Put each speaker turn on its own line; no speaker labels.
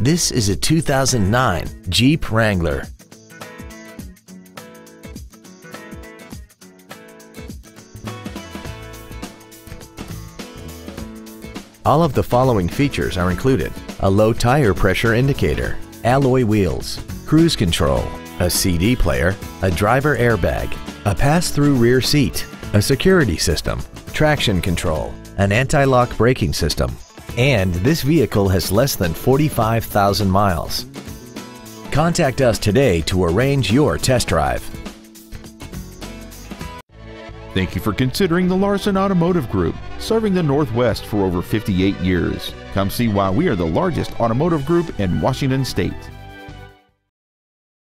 This is a 2009 Jeep Wrangler. All of the following features are included. A low tire pressure indicator, alloy wheels, cruise control, a CD player, a driver airbag, a pass-through rear seat, a security system, traction control, an anti-lock braking system, and this vehicle has less than 45,000 miles. Contact us today to arrange your test drive.
Thank you for considering the Larson Automotive Group, serving the Northwest for over 58 years. Come see why we are the largest automotive group in Washington State.